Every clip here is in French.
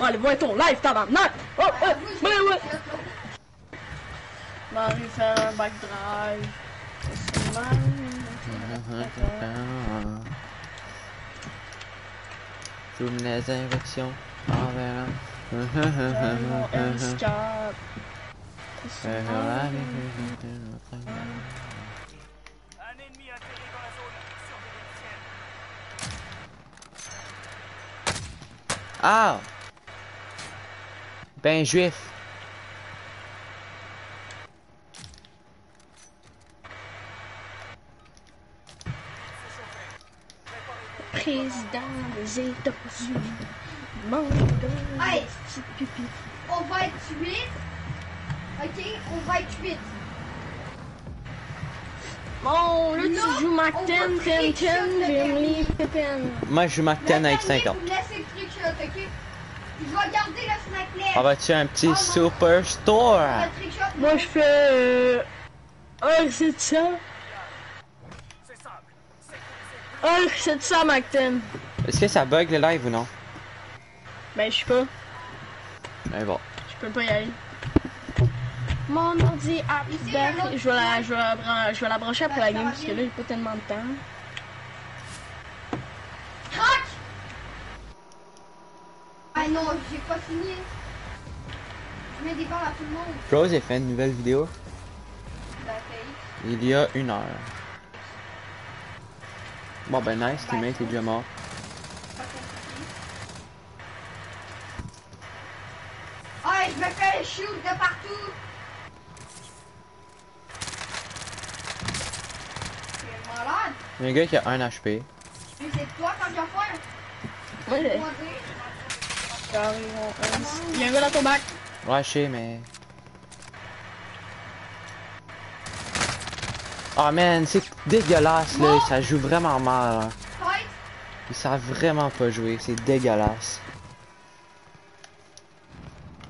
Aller voir ton live, tabarnak! Oh, oh, ouais, ouais! Marie fait un back drive. Les injections envers Un handicap. Un ennemi atterri dans la zone. Surveillez le ciel. Ah! Ben juif. Président des États-Unis. Demande Hey. pipi. On va être 8. Ok, on va être 8. Bon, là, Là, tu joues Mac on 10, va 10, 10, trickshot le Grimly, Pippin. Moi je joue Mac 10 avec 50. Vous laissez le trick shot, ok? Je vais garder le snack left. On va-tu un petit Oh superstore? Moi, je fais. Euh... C'est ça. C'est simple. Sécurisez Ah, c'est ça, Mac 10. Est-ce que ça bug le live ou non? Ben, je sais pas. Ben bon. Je peux pas y aller. Mon ordi a autre Je vais la, je vais la, je vais la brancher après la game parce que là, j'ai pas tellement de temps. Crac! Ah non, j'ai pas fini. Je mets des balles à tout le monde. Rose a fait une nouvelle vidéo Bah, il y a une heure. Bon ben nice, teammate est déjà mort. Pas compliqué. Ah, je me fais shoot de partout. Malade. Il y a un gars qui a un HP. Mais c'est toi quand tu vas faire? Ouais, Il y a un gars dans ton bac. Ouais, je sais, mais. Ah man, c'est dégueulasse là, ça joue vraiment mal. hein. Ils savent vraiment pas jouer, c'est dégueulasse.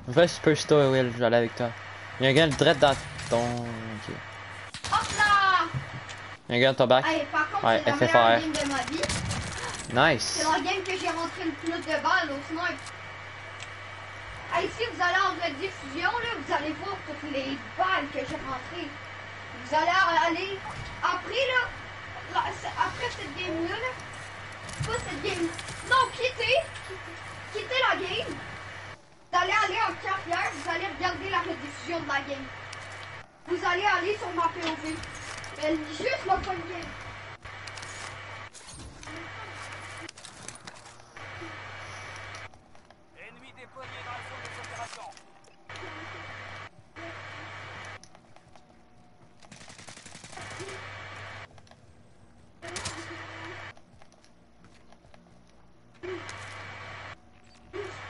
Va Superstore, Will, je vais aller avec toi. Il y a un gars direct dans ton. Ok. Hop là. Il y a un gars dans ton bac. Par contre, Ouais, la FFR. meilleure game de ma vie. Nice. C'est la game que j'ai rentré le plus de balles au snipe. Ici, vous allez en rediffusion, là, vous allez voir toutes les balles que j'ai rentrées. Vous allez aller, après, là, après cette game-là, là, pas cette game non, quittez, quittez la game? Vous allez aller en carrière, vous allez regarder la rediffusion de la game. Vous allez aller sur ma POV. Mais juste la bonne game. Ennemi déployé la zone des opérations.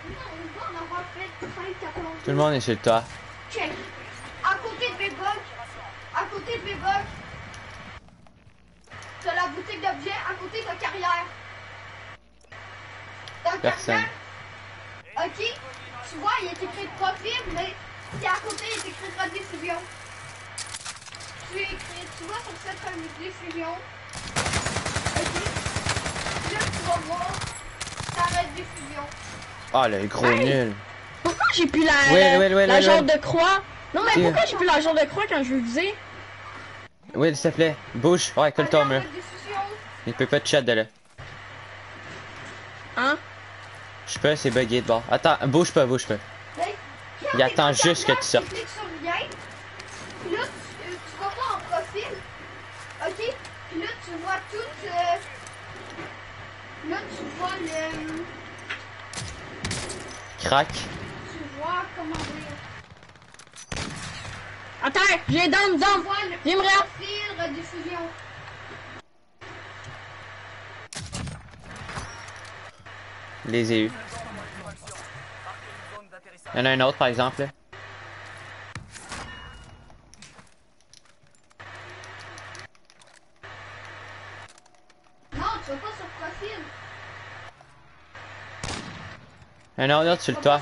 Non, on va en avoir fait 5 14 Tout le monde est le toit. Check. À côté de Bebog, à côté de Bebog, t'as la boutique d'objets, à côté de carrière. Dans Personne. carrière, ok, tu vois, il est écrit profil, mais c'est à côté, il est écrit rediffusion. Tu écris, tu vois sur cette rediffusion, ok, là tu vas voir ta rediffusion. Ah, le gros Hey! nul. Pourquoi j'ai plus la, Ouais, ouais, ouais, la ouais. de croix? Non, mais pourquoi j'ai plus la jambe de croix quand je veux viser? Will, s'il te plaît, bouge. Ouais, rediffusion. Il peut pas te chat de là. Hein? Je pas, c'est bugué de bord. Attends, bouge pas, bouge pas. Il attend juste que tu sortes. Tu cliques sur game, puis là, tu, euh, tu vas voir en profil, ok? Puis là, tu vois tout, euh, là, tu vois le, Crac. tu vois, comment dire, Attends, j'ai dame! vois le Viens me profil rediffusion. Les ai eu. Zone. Il y en a un autre, par exemple. là. Non, tu vas pas sur profil. Il y en a un autre sur le toit.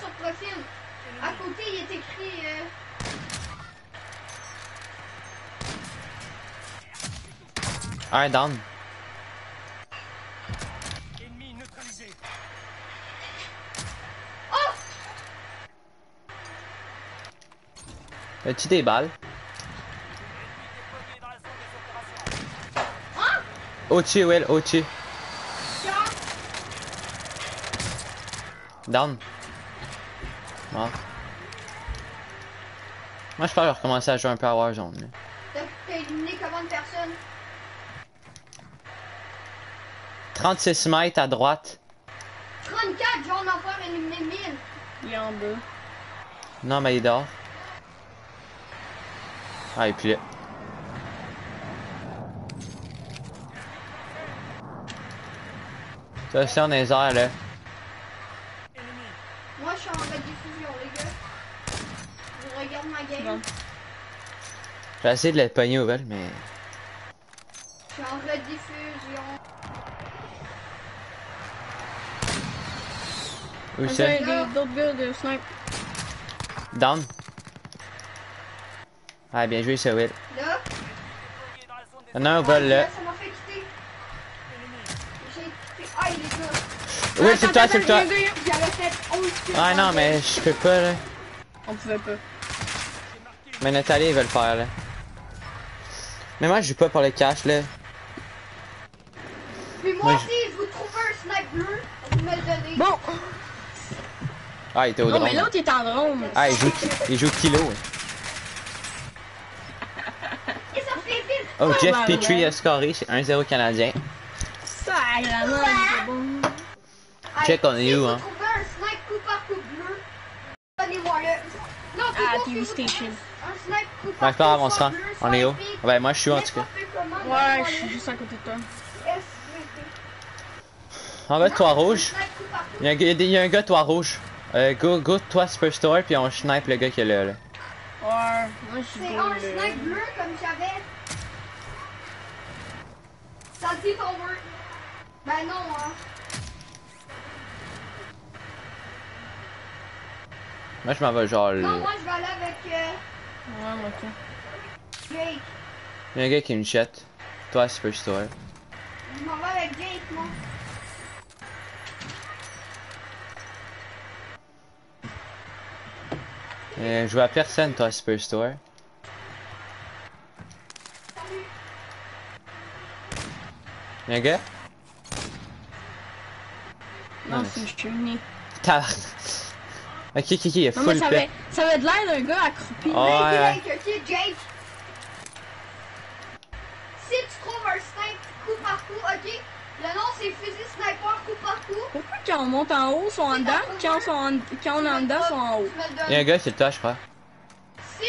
Un down. Ennemi neutralisé. Oh As-tu des balles? Au-dessus, Will, au-dessus. Down. Mort. Moi, je pense que je vais recommencer à jouer un peu à Warzone. Mais... 36 mètres à droite. 34, genre on en éliminer 1000. Il est en bas. Non, mais il dort. Ah, et puis là. Attention dans les airs, là. Moi, je suis en rediffusion, les gars. Je regarde ma game. J'ai essayé de les pogner au vol, mais. Je suis en rediffusion. Ah, de snipe. Down. Ah, bien joué, ça, Will. Là, zone des Il y en a un au vol, là. ça m'a fait quitter. ennemis. J'ai quitté. Ah, il est là. Oui, c'est toi, c'est toi. Attends, attends, attends, J'avais fait 11 kills. Ah, non, mais je peux pas, là. On pouvait pas. Mais Nathalie, il veut le faire, là. Mais moi, je joue pas pour le cash, là. Puis moi Moi, aussi, je vous trouve un snipe bleu. Vous me le donnez. Bon! Ah, il était au Non, mais drone. l'autre il est en drone. Ah, il joue, il joue kilo. vite. Oh, Jeff Petrie ouais. a scoré, c'est 1-0 Canadien. Check, on est où, hein? Ah, TV Station. Ouais, par c'est pas grave, coup on se rend. On est où? Ouais, moi, je suis où, en tout cas? Ouais, je suis juste à côté de toi. En bas de toi rouge. Il y, a un gars- il y a un gars, toi rouge. Euh, go, go, toi Superstore, puis on snipe le gars qui est là, là. Ouais, moi je suis C'est beau, un là. snipe bleu comme j'avais. Ça dit ton word. Ben non, hein. Moi, je m'en vais genre là. Non, moi je vais aller avec euh, Ouais, moi ok. Jake. Il y a un gars qui me chatte. Toi Superstore. Je m'en vais avec Jake, moi. Euh, je vois personne, toi Superstore. Il y a un gars? Non, c'est une cheminée. Ok, ok, ok, il y a Non, mais full ça paix. avait, ça avait de l'air d'un gars accroupi. Oh. Ouais. Jake, ok, Jake? Si tu trouves un snipe coup par coup, ok? Le nom c'est fusil sniper coup par coup. Pourquoi quand on monte en haut, ils sont en dedans, quand, on sont en, quand on est en dedans, ils sont en haut? Le Il y a un gars, c'est toi, je crois. Si,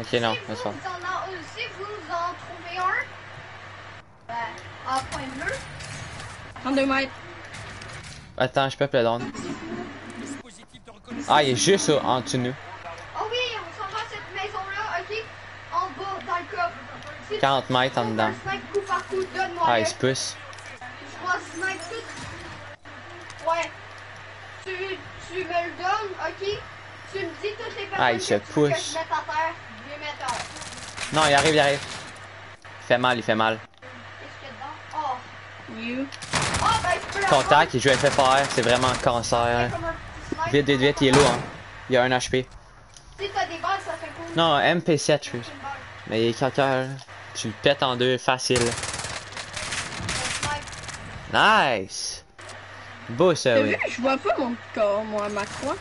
Ok, non, si, vous, en en- euh, si vous en trouvez un, ben, en point bleu, 32 mètres. Attends, je le. Dispositif de reconnaissance. Ah, il est juste au- en dessous de nous. Oh oui, on s'en va à cette maison-là, ok? En bas, dans le coffre. Si tu 40 mètres en dedans. Ah, le. il se pousse. Ouais. Tu, tu me le donnes, ok? Tu me dis toutes les personnes Ah, il que se tu veux que je mette à terre. Je les mets à terre. Non, il arrive, il arrive. Il fait mal, il fait mal. Qu'est-ce qu'il y a dedans? Oh. Oh, ben, Contact, il joue FFR, c'est vraiment cancer. Vite, vite, vite, il est lourd. Hein. Il a un HP. Si t'as des balles, ça fait cool. Non, MP7, je suis. Mais il est calcaire. Tu le pètes en deux, facile. Nice! Beau ça, T'as oui. vu, je vois pas mon corps, moi, ma croix.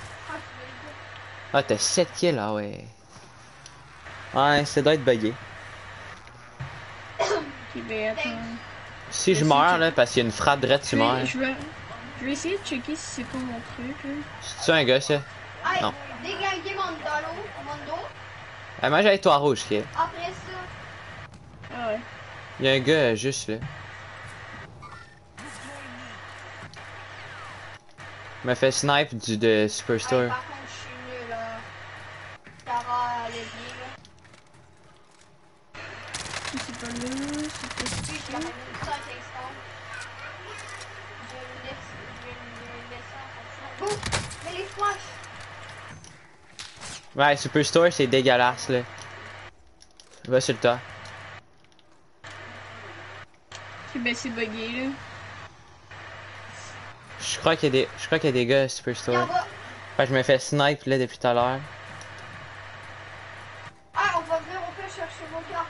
Ah, t'as 7 kills, ah ouais. Ouais, ça doit être bugué. Être. Si je meurs, là, parce qu'il y a une frappe droite, tu Je meurs. vais, je vais, je vais essayer de checker si c'est pas mon truc. C'est un gars, ça? Non. déglinguer Mondolo, Mondo. Ah, moi, j'avais toi rouge, qui Après ça, Ah ouais. Il y a un gars juste là. Il m'a fait snipe du de Superstore. par contre, je suis nul, là. Tara, elle est bien, là. C'est pas là, c'est pas! Ouais, Superstore, c'est dégueulasse, là. Va sur le tas. Ben c'est bugué là. Je crois qu'il y a des. Gars à Superstore. Enfin, je me fais snipe là depuis tout à l'heure. Ah on va venir on peut chercher mon carte.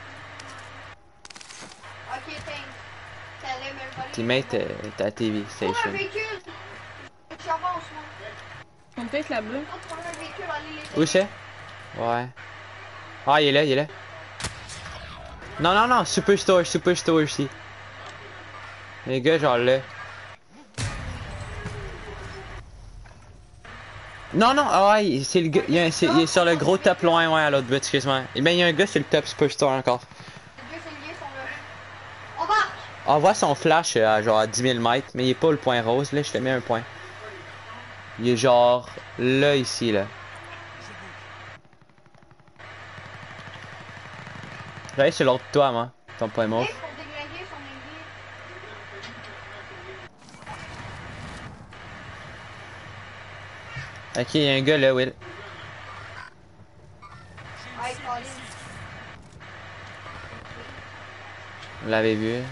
Ok thanks. Teammate euh, t'es à TV station. Oh, un véhicule Je suis en bas en ce moment. On peut. Où c'est? Ouais. Ah il est là, il est là. Non non non, Superstore, Superstore ici. Les gars genre là. Non, non, ah ouais, c'est le gars, il, c'est- il est sur le gros top loin, ouais, à l'autre bout, excuse-moi. Eh ben, il y a un gars sur le top Superstore encore. Deux souliers sont là. On marche. On voit son flash euh, à genre à 10 000 mètres, mais il est pas le point rose, là, je te mets un point. Il est genre là, ici, là. J'allais sur l'autre toit, moi, ton point mauve. Et pour déglinguer son aiguille. Ok, il y a un gars là, Will. Vous l'avez vu.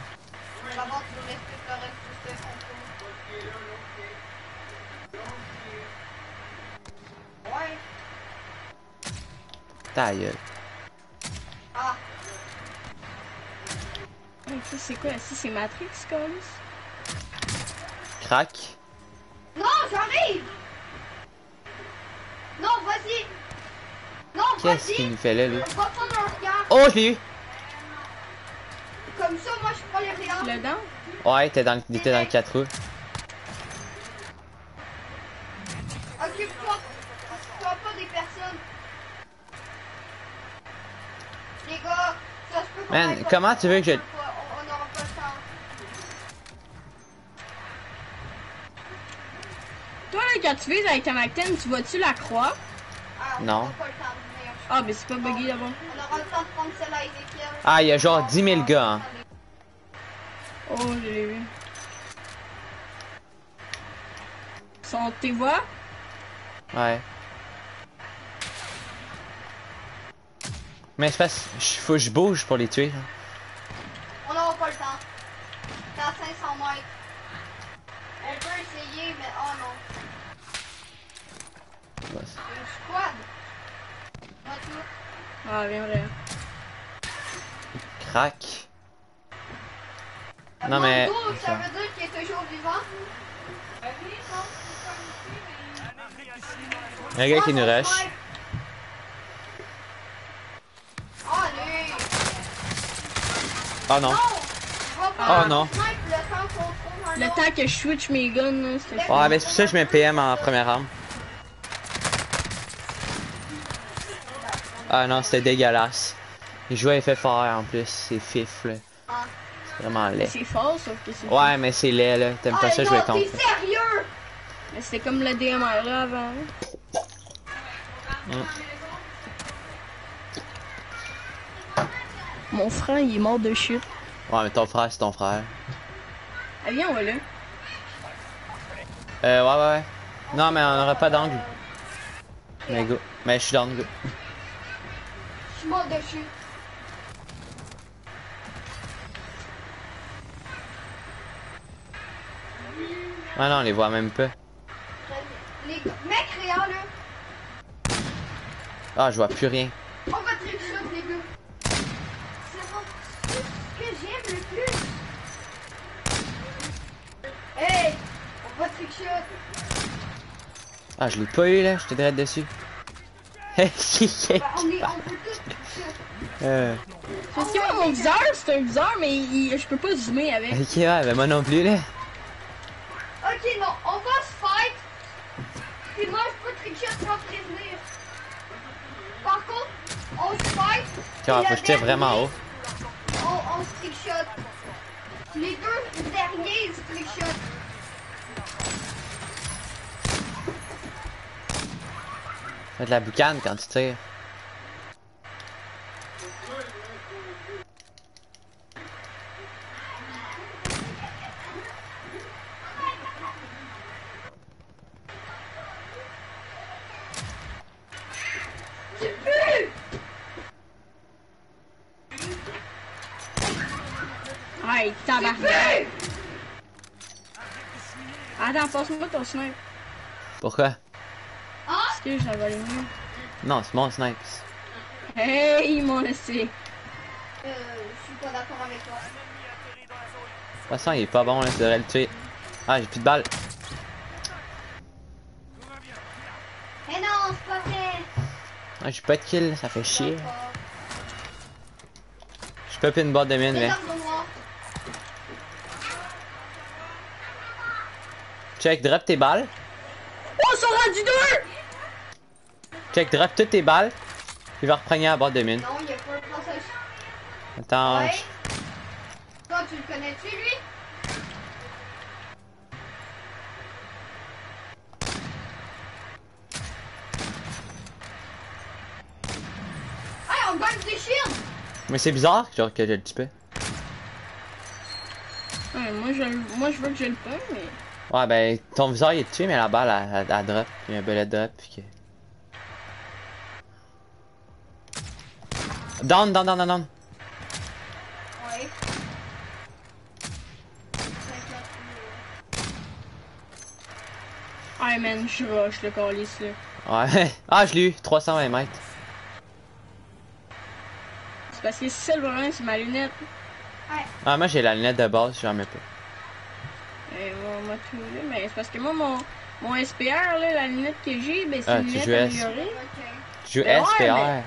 Ta gueule. Ah. Hey, ça, c'est quoi? Ça, c'est Matrix, comme? Crac. Non, j'arrive. Non, vas-y. Non, Qu'est-ce qu'il vas-y. nous fait là, lui? On va prendre un regard. Oh, je l'ai eu! Comme ça, moi, je prends les regards. Le dent? Ouais, t'es dans, dans le 4 roues. Occupe-toi. Occupe-toi pas des personnes. Les gars, ça se peut Man, comment tu veux que je- loin, On on aura pas le temps. Toi, là, quand tu vises avec ta McTen, tu vois-tu la croix? Ah, on Non. Ah, mais c'est pas buggy d'abord. On aura le temps de prendre celle-là, Ezekiel. Ah, il y a genre 10 000 gars, hein. Oh, je l'ai vu. Sont tes voix? Ouais. Mais c'est parce que faut que je bouge pour les tuer. hein. On n'aura pas le temps. C'est à 500 mètres. On peut essayer, mais oh non. Ouais. Une squad. Moi, tout. Ah, viens, vrai. Crac. Non, mais- ça veut dire qu'il est toujours vivant? Il y a un gars qui nous rush. Allez! Oh non. Oh non. snipe Le temps que je switch mes guns, là, c'était Ouais, ben c'est pour ça que je mets PM en première arme. Ah non, c'était dégueulasse. Il jouait FFR en plus, c'est fif là. Ah. C'est vraiment laid. C'est fort, sauf que c'est. Ouais, mais c'est laid là. T'aimes pas Ah, ça non, jouer t'es contre. sérieux? Mais c'était comme le DMR là avant. Mm. Mon frère, il est mort de chute. Ouais, mais ton frère, c'est ton frère. Ah, viens, on va là. Euh, ouais, ouais, ouais. Non, mais on aura pas d'angle. Mais go. Mais je suis down, go. Mort dessus. Ah non, on les voit même pas. Les mec réel là, Ah, je vois plus rien. on va trick shot les gars. C'est ce que j'aime le plus. Hey! On va trick shot. Ah, je l'ai pas eu là, je te direct dessus. Ben, on, est, on peut tous. Euh, Parce que mon viseur, c'est un viseur, mais il- je peux pas zoomer avec. ok, ouais, ben moi non plus là. Ok, non, on va se fight. Puis moi, je peux trick shot sans prévenir. Par contre, on se fight. Tu vois, puis faut le que je tire vraiment haut. On, on se trick shot. Les deux derniers, ils se trick shot. Fais de la boucane quand tu tires. Aïe, tabarnak. Passe-moi ton snipe. Pourquoi? Parce que j'avais. Non, c'est mon snipe. Hey, mon essai. Euh, je suis pas d'accord avec toi. Zone. toute façon, il est pas bon, là, tu devrais le tuer. Ah, j'ai plus de balles. Mais non, c'est pas vrai. Ah, j'ai pas de kill, ça fait chier. Je peux une boîte de mine, mais. armes noires. Check, drop tes balles. Oh, ils sont rendus deux! Check, drop toutes tes balles. Puis va reprendre la boîte de mine. Non, il y a pas un passage. Attends. Ouais. je- Toi, tu le connais-tu, lui? Hey, on gagne des shields! Mais c'est bizarre genre, que je le tue pas. Ouais, moi, je, moi, je veux que je le mais. Ouais, ben, ton viseur il est tué, mais la balle, elle, elle- elle drop. Il y a un bullet drop, puis que. Down, down, down, down, down. Ouais. Ouais, man, je rush le calice, là. Ouais. Ah, je l'ai eu. 320 mètres. C'est parce que c'est le problème, c'est ma lunette. Ah, moi j'ai la lunette de base, j'en mets pas. Et on m'a tout là, mais c'est parce que moi, mon, mon SPR, là, la lunette que j'ai, ben, c'est Ah, une lunette joues S? améliorée. Ok. Tu joues Mais ouais, SPR. mais-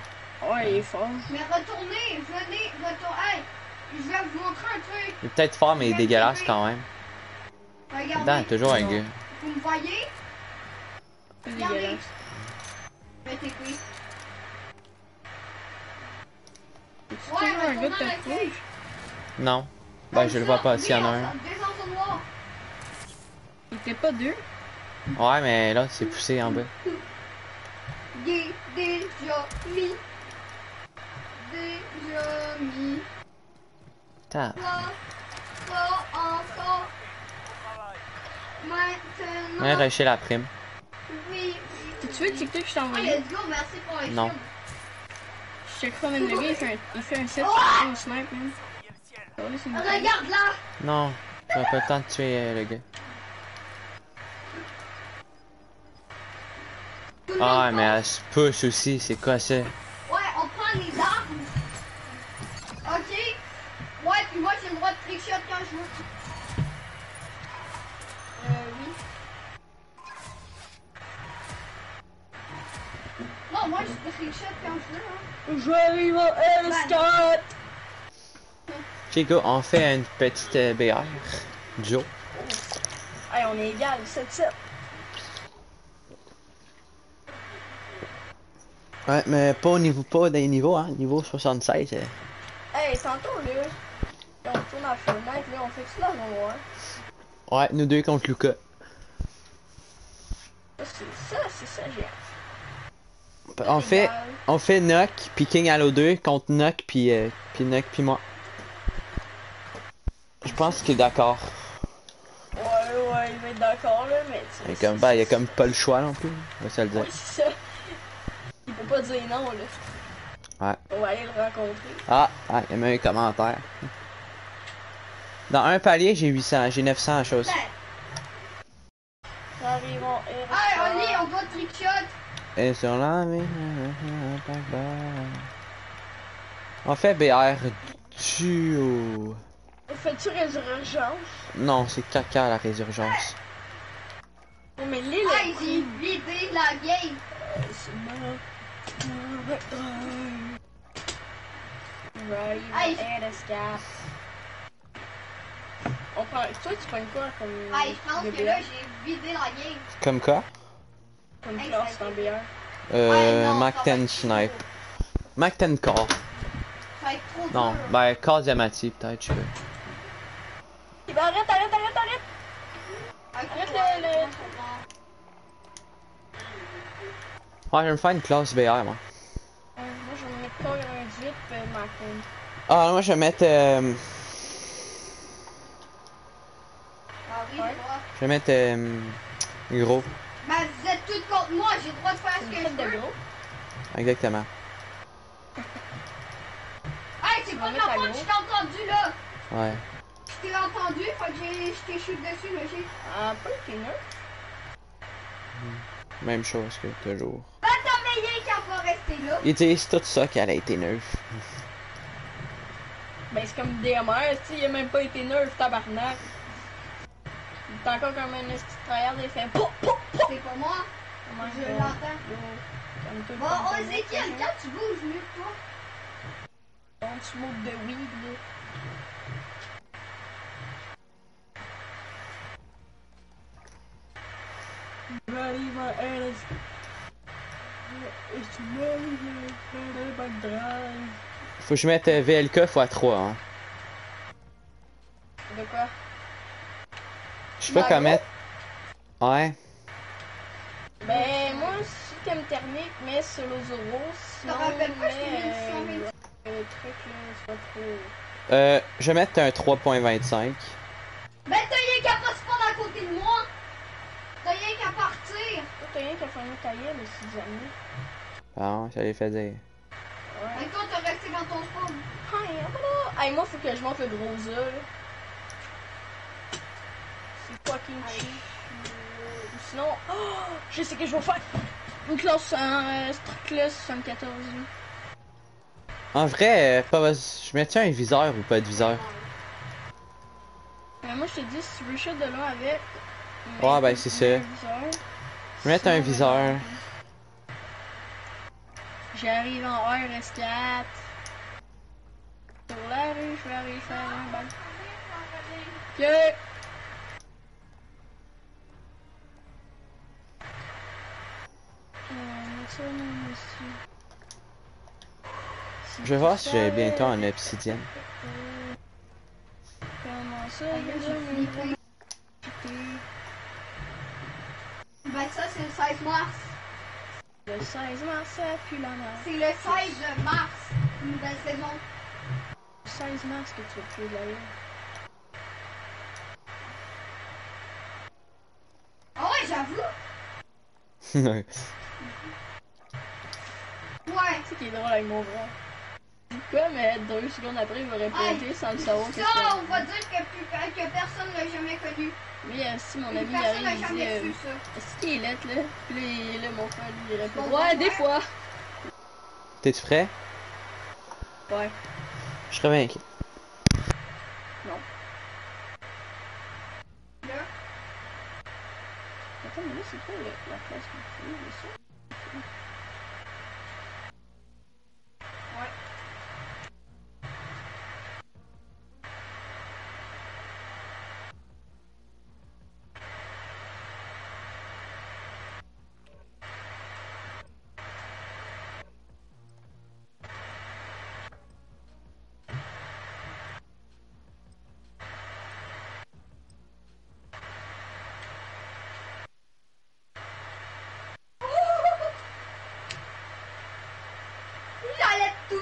Ouais, il est fort. Mais retournez, venez, retournez. Hey, je vais vous montrer un truc. Il est peut-être fort, mais il est dégueulasse quand même. Regardez. toujours un gars. Vous me voyez? Regardez. dégueulasse. Mettez quoi? C'est Ouais, toujours un gars de. Non. Ben, je le vois pas s'il y en a un. Il était pas deux? Ouais, mais là, c'est poussé en bas. Dé, déjà mis. Déjà mis. Tap. Pas, pas encore. Maintenant. Ouais, rusher la prime. Oui. Tu veux le TikTok que je t'ai envoyé? let's go, merci pour les Non. Je check pas même le gars, il fait un, il fait un set Oh! sur un snipe. Oh, une Regarde là. Non, j'aurais pas le temps de tuer euh, le gars. Tout le Ah, mais elle se push aussi, c'est quoi ça? Ouais, on prend les armes. Ok. Ouais, puis moi j'ai le droit de trickshot quand je veux. Euh, oui. Non, moi je trickshot quand je veux. Hein. J'arrive à L4! Chico, on fait une petite euh, BR. Joe. Hey, on est égal, 7-7. Ouais, mais pas au niveau, pas des niveaux, hein. Niveau 76. euh. Hey, tantôt, là, on tourne à Fortnite, là, on fait-tu la noire? Ouais, nous deux contre Luca. Ça, c'est ça, c'est ça, j'ai. On fait, on fait Nock puis King Halo 2 contre Nock puis euh, puis Nock puis moi. Je pense qu'il est d'accord. Ouais, ouais, il va être d'accord, là, mais tu a comme, ben, il y a comme pas le choix non plus. On va se le dire. Ouais, c'est ça. Il peut pas dire non, là. Ouais. On va aller le rencontrer. Ah, ah, il y a même un commentaire. Dans un palier, j'ai 800, j'ai 900 choses. En Hey, allez, on va trickshot. Et sur la On fait BR duo. Fais-tu résurgence? Non, c'est caca la résurgence. Mais l'île Hey, j'ai vidé la game. C'est mort. Right, l'escape. On prend. Toi, tu prends quoi comme. Hey, je pense que là, j'ai vidé la game. Comme quoi? Comme Hey, classe en BR. Euh, Ouais, non, Mac ça va 10 être Snipe. Mac 10 Core. Non, dur. ben, Core Diamati, peut-être, je pas. Eh ben, arrête, arrête, arrête, arrête! Arrête le- le-. Ouais, je vais me faire une classe BR, moi. Euh, moi, je vais mettre pas un 18 euh. Ah, moi, je vais mettre. euh, Ah oui, Ouais. je vois. je vais mettre. euh, gros. Mais vous êtes tous contre moi, j'ai le droit de faire ce que je veux. gros. Exactement. Hey, c'est pas de mettre ma faute, je t'ai entendu là. Ouais. Je t'ai entendu, fait que j'ai- je t'ai shoot dessus, logique. Ah, pas le pinot. Même chose que toujours. Ben, t'as veillé qu'elle va rester là. Ils disent tout ça qu'elle a été neuve. Ben, c'est comme DMR, tu sais, il a même pas été nerf, tabarnak. Il est encore comme un esti de tryhard, il fait POU POU POU! C'est pas moi. Comment Je l'entends. Calme-toi, Bon, oh, Ezekiel, quand tu bouges mieux que toi. Don't smoke de weed, là. Ready, my is... It's ready, my head, my drive. Faut que je mette VLK x3, hein. De quoi? Je sais pas quoi gros. mettre. Ouais. Ben, moi, si t'aimes thermique, mets solo zero, sinon, mets, euh, le truc, là, c'est pas trop... Euh, je vais mettre un 3.25. Ben, t'as rien qu'à pas se prendre à côté de moi. T'as rien qu'à partir. Toi, t'as rien qu'à fermer ta gueule, les six amis. Ah, ça les fait dire. Ouais. Et toi, t'as resté dans ton spawn. Hi, voilà. Hey, moi, faut que je monte le gros là. C'est fucking cheap. Ou sinon, oh, je sais que je vais faire. Une classe, un strict class 74. là. En vrai, euh, pas... je mets un viseur ou pas de viseur? Mais moi, je te dis, si tu veux shot de loin avec. Ouais, ben, c'est ça. Je vais mettre un viseur. J'arrive en RS4. Sur la rue, je vais aller faire un bal. Ok. Euh, Je vais voir si j'ai bientôt un obsidienne. Comment ça, Ah, il y a là, j'ai un flippé. Ben, ça, c'est le 16 mars. Le 16 mars, ça pue la merde. C'est le 16 mars. Nouvelle saison. Le 16 mars que tu vas tuer d'ailleurs. Ah ouais, j'avoue. Ouais. Tu sais qui est drôle avec mon frère. Dis quoi, mais deux secondes après, il va répéter sans le savoir qu'est-ce Ça, on va dire que, plus, que personne l'a jamais connu. Mais euh, si mon ami Personne arrive, n'a il dit jamais euh. Est-ce qu'il est lettre là? Puis là, il là, mon frère, lui, il répond Ouais, des fois T'es-tu prêt? Ouais. Je reviens avec. Non. Là. Attends, mais là, c'est quoi le- la place qu'on fait là, ça?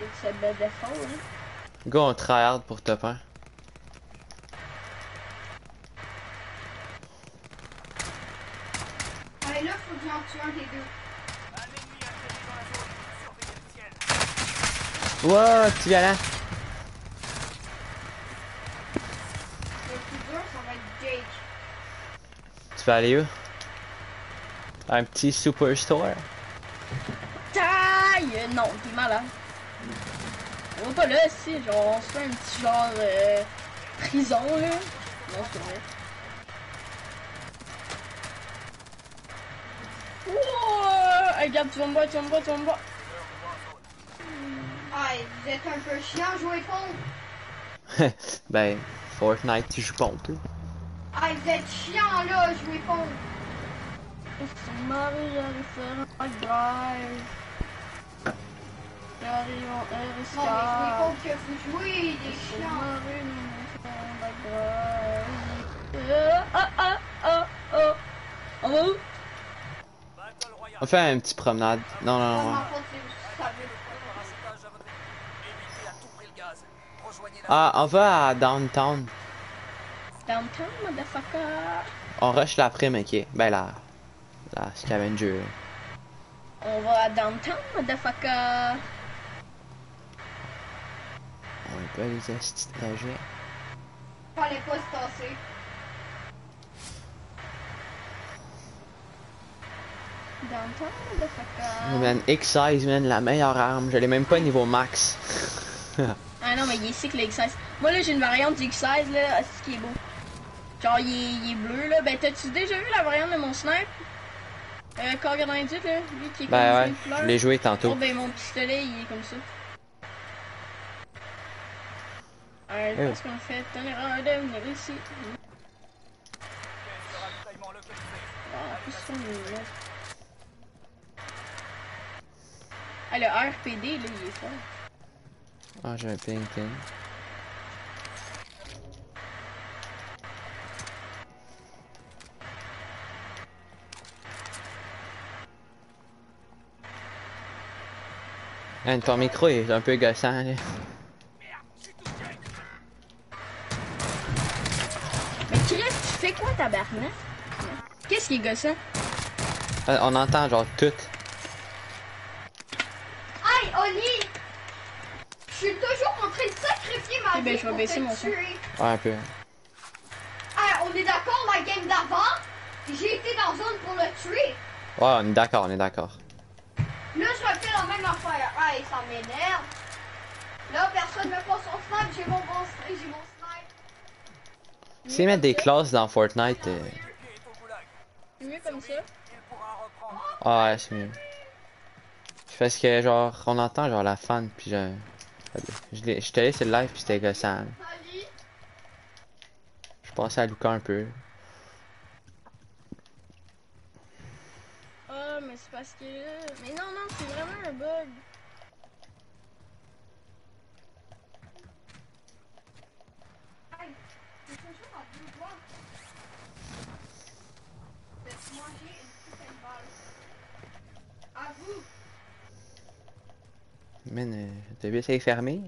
hein. Go, on tryhard pour top 1. Allez, là, faut que j'en tue un des deux. Wow, va être Jake. Tu vas aller où? Un petit superstore. Taille Non, t'es malade. On va pas là, si, genre, on se fait un petit genre euh, prison, là. Non, c'est vrai. Wouah! Hey, regarde, tu vas me voir, tu vas me voir, tu vas me voir. Aïe, vous êtes un peu chiant, jouer pompe. ben, Fortnite, tu joues pas, toi. Aïe, vous êtes chiant, là, jouer pompe. C'est Marie, j'arrive faire un drive. En RS4. Non, mais pompe que vous jouez, il est chiant. Faire ah, ah, ah, ah. On va où? On fait un petit promenade. Non, non, non. Ah, on va à downtown. Downtown, motherfucker. On rush la prime, ok. Ben la. La scavenger. là. On va à Downtown, motherfucker. On est pas les estis de trajet. Fallait pas se tasser. Downtown, man, X-Size, man, la meilleure arme. Je l'ai même pas niveau max. Ah non, mais il est sick le X16. Moi là, j'ai une variante du X16 là, ah, c'est ce qui est beau. Genre, il est, il est bleu là. Ben, t'as-tu déjà vu la variante de mon snipe? Euh, Car 98 là, lui qui est comme ben ouais, une fleur. je l'ai joué tantôt. Oh, ben mon pistolet il est comme ça. Ouais, je pense qu'on fait une erreur de venir ici. Ah, plus, on est là. Ah, le RPD là, il est fort. Ah, j'ai un ping ping. Man, ton micro est un peu gossant, là. Tabarnak? Qu'est-ce qui est gossant? Euh, On entend genre tout. Aïe, Oli! Je suis toujours en train de sacrifier ma Eh ben, vie je vais pour baisser mon son. Ouais, un peu. Ah, on est d'accord, la game d'avant, j'ai été dans zone pour le tuer. Ouais, on est d'accord, on est d'accord. Là, je refais la même affaire. Aïe, ça m'énerve. Là, personne me passe son snipe, j'ai mon bon j'ai mon S'ils mettent des classes dans Fortnite, euh... C'est mieux comme ça. Ah ouais, c'est mieux. Parce que genre, on entend genre la fan, puis je... Je j'étais allé sur le live, puis c'était gossant. Je passais à Luca un peu. Ah, mais c'est parce que. Mais non, non, c'est vraiment un bug. Aïe, j'ai toujours à deux doigts de te manger une petite balle. À vous. Man, euh, t'as vu, c'est fermé?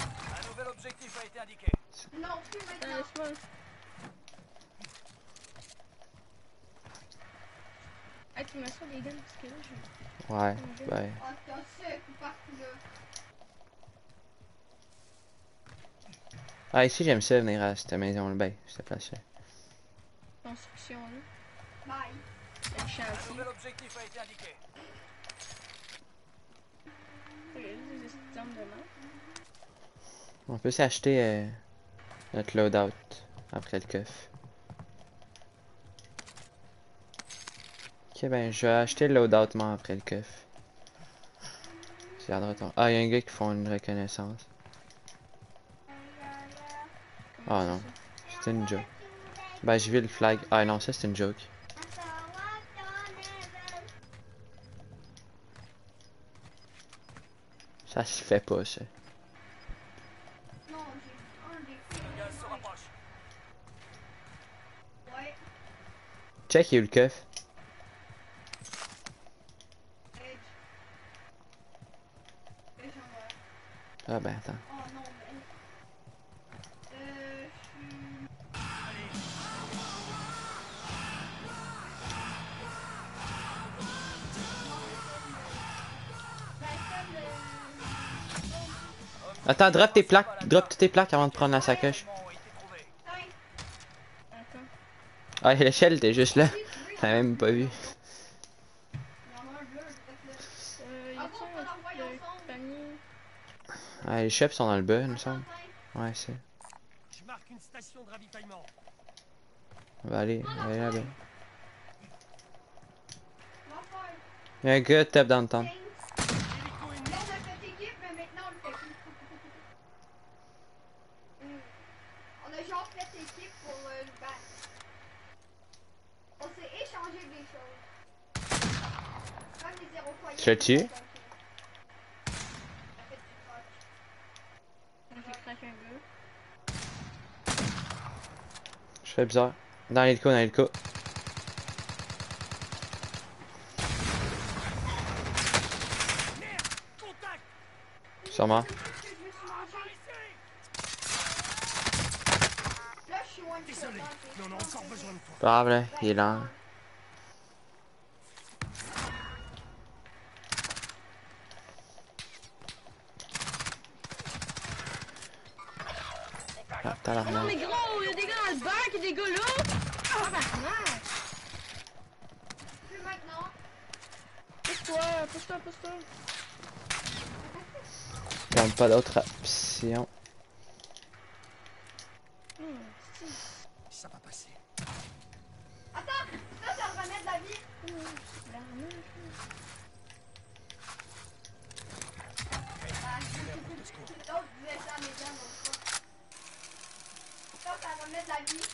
Un nouvel objectif a été indiqué. Non, plus maintenant. laisse-moi. Ah, tu m'assois des guns parce que là, je. Ouais, ouais. Ah, t'as sec partout là. Ah, ici, j'aime ça venir à cette maison-là, ben, cette place-là. Construction là. Bye. Le Un nouvel objectif a été indiqué. On peut s'acheter euh, notre loadout après le coffre. Ok, ben, je vais acheter le loadout, moi, après le coffre. Tu regarderas ton... Ah, y'a un gars qui font une reconnaissance. Ah non, c'est une joke. Ben, j'ai vu le flag. Ah non, ça, c'est une joke. Ça se fait pas, ça. Non, j'ai un des Le gaz se rapproche. Ouais. Check, il y a eu le bas. Ah ben, attends. Attends, drop tes plaques. Drop toutes tes plaques avant de prendre la sacoche. Éléments ont été trouvés. tiens, Attends. Ah, l'échelle était juste là. T'as même pas vu. Ah les chefs sont dans le bas, il me semble. Ouais, c'est. Je marque une. On va aller, on va là-bas. Il un gars top dans le temps. Tu l'as tué Je fais bizarre. Dans l'hélico, dans l'hélico. Sûrement. Pas il est là. Non, tabarnak. mais gros, y'a des gars dans le bac, y'a des gars là! Bah, Plus maintenant. Pousse-toi, pousse-toi, pousse-toi. Comme pas d'autre option. Hmm, Ça va passer. Attends, ça, ça me remet de la vie. Ah, L'autre disait ça à mes gens, l'autre fois. Ça, ça remet de la vie.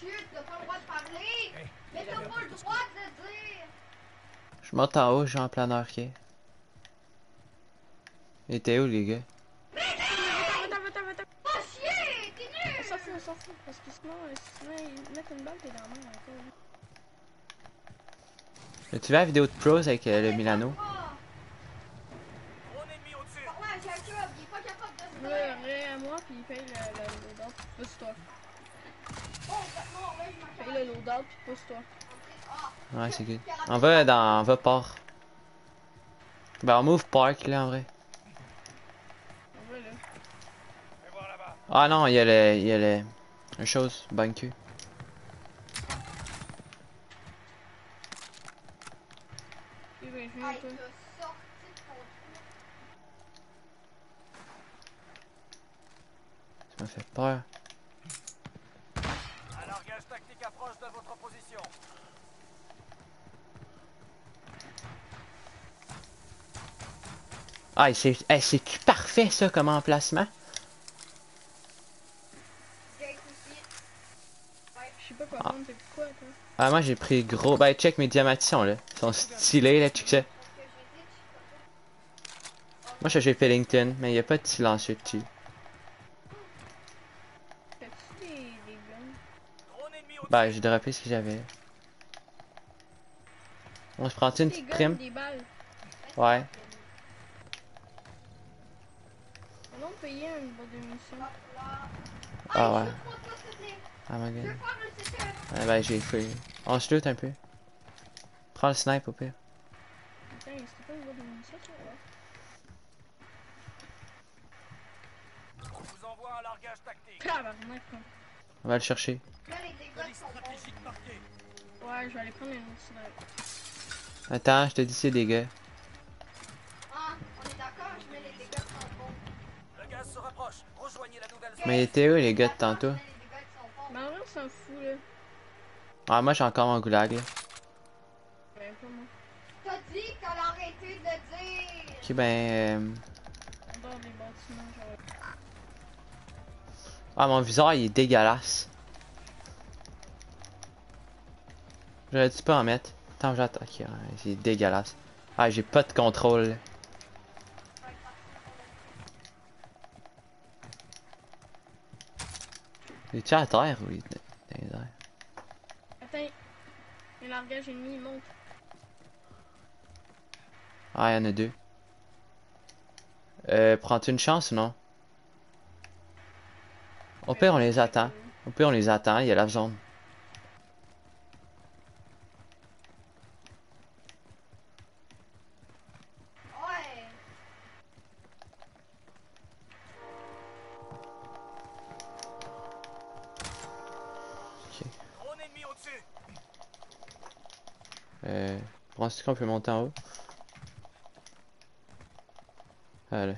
Chut, t'as pas le droit de parler. Mais t'as pas le droit de le dire. Je monte en qui est. Il était où, les gars? Parce que sinon, euh, sinon ils mettent une balle, t'es dans la main encore. As-tu vu la vidéo de pros avec euh, le Milano? Drone ennemi au-dessus. Ouais, j'ai un club, il est pas capable de se Là, faire. ré à moi, puis il paye le, le loadout, puis pousse-toi. Paye le loadout, puis pousse-toi. Ouais, c'est good. On va dans... On va port. Ben, on move park, là, en vrai. Voir là-bas. Ah non, il y a le... Il y a le... Une chose, trou. Ça m'a fait peur. Un largage tactique approche de votre position. Ah, c'est hey, c'est-tu parfait, ça, comme emplacement? Je sais Ah. Ah, moi, j'ai pris gros... Ben, check mes diamantissons, là. Ils sont stylés, là, j'ai dit, Moi, j'ai Pellington, mais il y a pas de silencieux dessus. Au-dessus. Ben, j'ai droppé ce que j'avais. On se prend-tu une petite prime? Ouais. On va payer de. Ah ouais. Ah, my Je veux god. faire le CTF. Ah, ben, j'ai fait. On se loot un peu. Prends le snipe au pire. Putain, c'était pas une boîte de munitions, ça? Ouais. On vous envoie un largage tactique. Tabarnak, quoi. On va le chercher. Ouais, je vais aller prendre une autre snipe. Attends, je te dis c'est des gars. Ah, on est d'accord, je mets les dégâts qui sont bons. Le gaz se rapproche. Rejoignez la nouvelle zone. Mais ils étaient où les gars de tantôt? on s'en fout, là. Ah, moi j'ai encore mon goulag là. Ben, pas moi. T'as dit que t'allais arrêter de le dire. Ok, ben. euh. Ah, mon viseur il est dégueulasse. J'aurais dû pas en mettre. Attends, j'attends. Ok, ouais, c'est dégueulasse. Ah, j'ai pas de contrôle. Il est-tu à terre ou il est dans les airs? Attends. Un largage ennemi, il monte. Ah, il y en a deux. Euh, prends-tu une chance ou non? Au pire, on les attend. Au pire, on les attend, il y a la zone. Ouais. Drone ennemi au-dessus. Euh, qu'on peut monter en haut? Allez.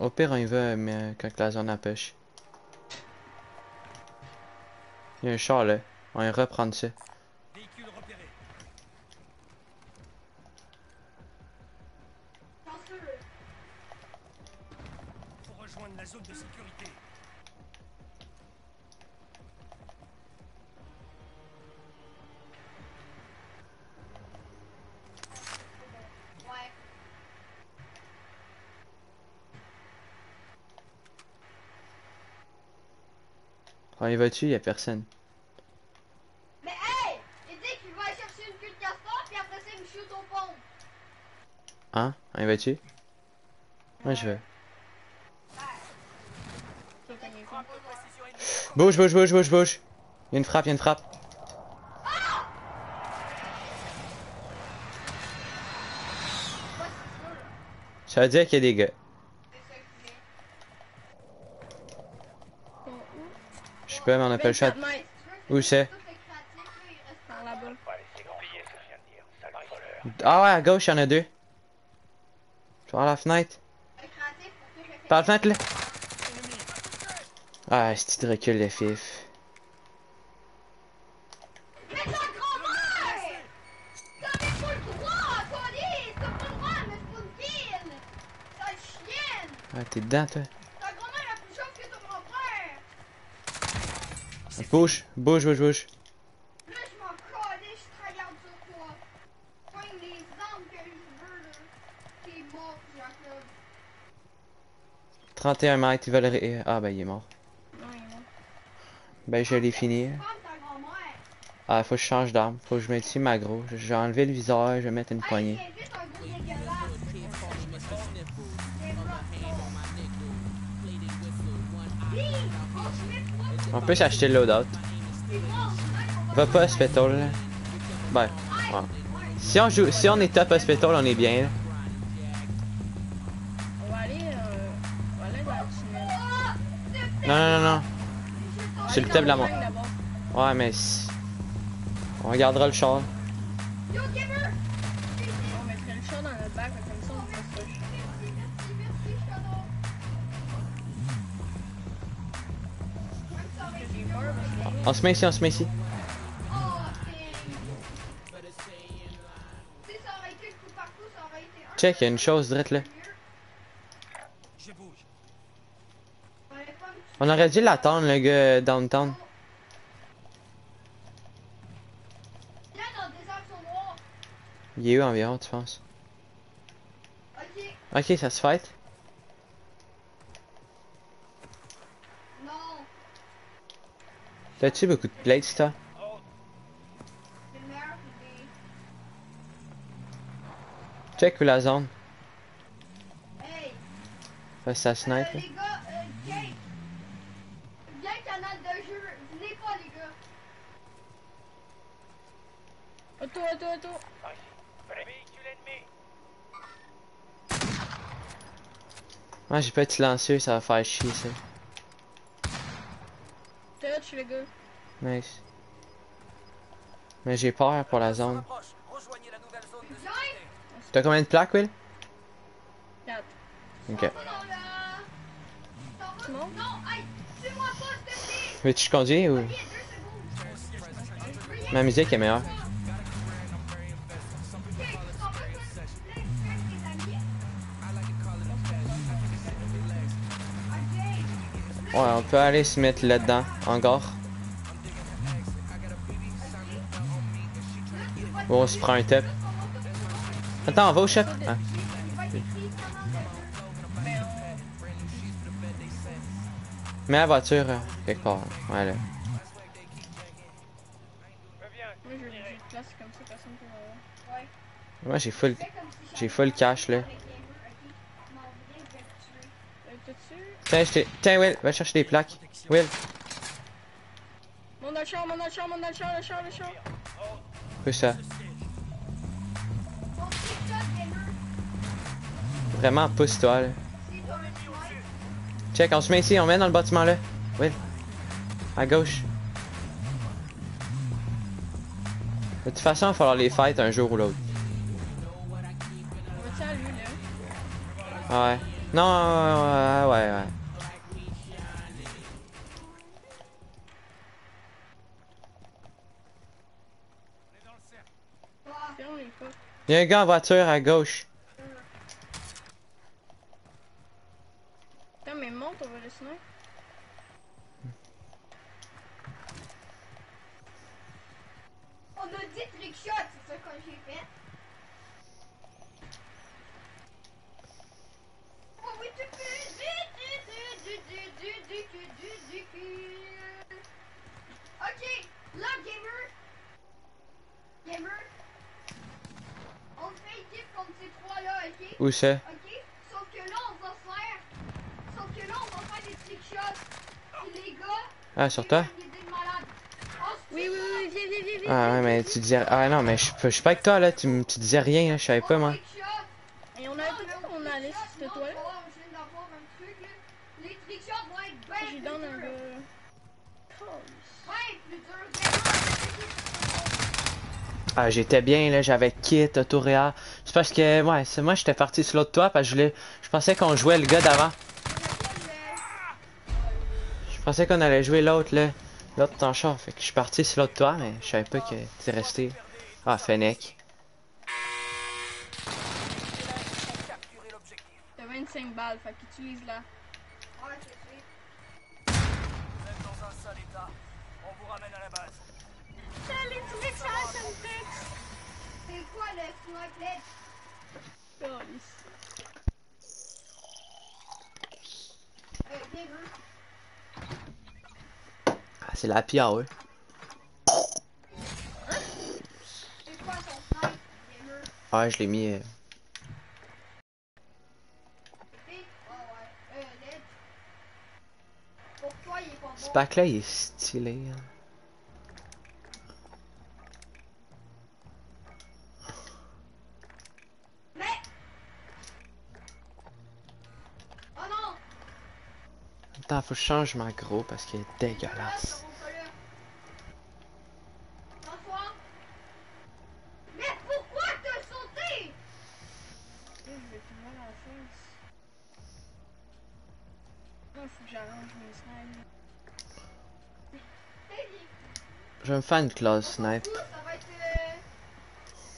Au pire, on y va, mais quand la zone empêche. Il y a un char là. On ira prendre ça. Quand il va dessus, il a personne. Mais hey Il dit qu'il va chercher une queue de castor, puis après ça, il me shoot au pont. Hein? Quand il va dessus Moi, je veux. Bouge, bouge, bouge, bouge, bouge. Il y a une frappe, il y a une frappe. Ça veut dire qu'il y a des gars. peux même en appeler chat. Où c'est Ah ouais, à gauche, il y en a deux. Tu vois la fenêtre? Par la fenêtre, là Ah, c'est de recul, les fifs. Ah, t'es dedans, toi? Bouge, bouge, bouge, bouge. Là, je m'en calais, je travaille sur toi. Pogne les armes que je veux, là. T'es mort, Jacob. 31 mètres, ils veulent... Ah, ben, il est mort. Ben, je l'ai fini. Ah, faut que je change d'arme. Faut que je mette ici ma gros. Je vais enlever le viseur, je vais mettre une poignée. Peut s'acheter le loadout. Va pas hospital. Ben. Si on joue, si on est top hospital, on est bien. Non, non, non, non. C'est le thème de la mort. Ouais, mais. On regardera le char. On se met ici, on se met ici. Check, il y a une chose droite là. On aurait dû l'attendre le gars euh, downtown. Il est où environ tu penses? Ok, ça se fait. T'as-tu beaucoup de plates, toi? C'est le meilleur idée. Check où la zone. Hey! Que ça Euh, snipe, là. les gars, euh, Jake! Viens canal de jeu. Venez pas, les gars. Auto, auto, auto. J'ai pas de silencieux, ça va faire chier, ça match, le gars. Nice. Mais j'ai peur pour la zone. T'as combien de plaques, Will? 4. Ok. Oh, tu montes? Veux-tu que je conduis ou... Ma musique est meilleure. Ouais, on peut aller se mettre là-dedans, encore. Bon, on se prend un top. Attends, on va au shop. Ah. Mets la voiture euh, quelque part. Ouais, là. Reviens. Moi, je veux une place comme ça, personne peut m'avoir. Moi, j'ai full, j'ai full cash, là. Tiens, je t'ai- Tiens, Will, va chercher des plaques. Will, Monte dans le char, monte dans le char, dans le char, le char, le char. pousse ça. Vraiment, pousse-toi, là. Check, on se met ici, on met dans le bâtiment, là. Will. À gauche. De toute façon, il va falloir les fight un jour ou l'autre. Ah Ouais. Non, ouais, ouais, ouais. Les portes. Il y a un gars en voiture à gauche. Où c'est? Ok? Sauf que là, on va faire. Sauf que là, on va faire des trick shots. Puis les gars. Ah, sur toi? il y a des malades. C'est Oui, oui, oui, viens, viens, viens, viens. Ah ouais, mais tu disais... Ah non, mais je je suis pas avec toi, là. Tu, me- tu disais rien, là. Je savais pas, moi. Et on avait pas dit qu'on allait sur cette toile. Je viens d'avoir un truc, là. Les trick shots vont être bien J'ai plus donné un durs. gars. Ouais, plus dur. Vraiment. Ah, j'étais bien, là. J'avais kit, autoréa. C'est parce que, ouais, c'est moi, j'étais parti sur l'autre toit, parce que je voulais... Je pensais qu'on jouait le gars d'avant. Je pensais qu'on allait jouer l'autre, là. L'autre en char. Fait que je suis parti sur l'autre toit, mais je savais pas que t'es resté. Ah, Fennec. T'as 25 balles, fait qu'utilise-la. Ouais, c'est sûr. Vous êtes dans un sale état. On vous ramène à la base. C'est quoi le snipe LED? Calice. Euh, vu. Ah, c'est la pire, ouais. C'est quoi ton snipe? Bien vu. Ah, je l'ai mis... euh, ouais. Euh, LED. Pour toi, il est pas Ce bon? pack-là, il est stylé. hein. Mais! Oh non! Attends, faut que je change ma gros parce qu'il est dégueulasse. Mais pourquoi? Je vais me faire une classe snipe. Du coup, ça va être. euh,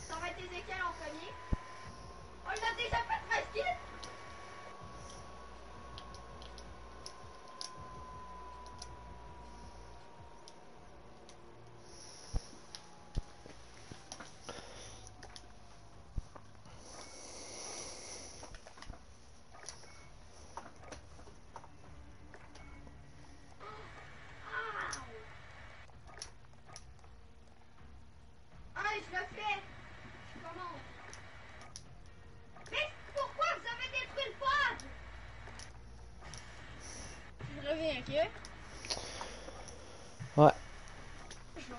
Ça va être Ezekiel en premier. On a déjà fait 13 kills! Allez, je le fais! Je commence. Mais pourquoi vous avez détruit le pod? Ok? Ouais. Je vais.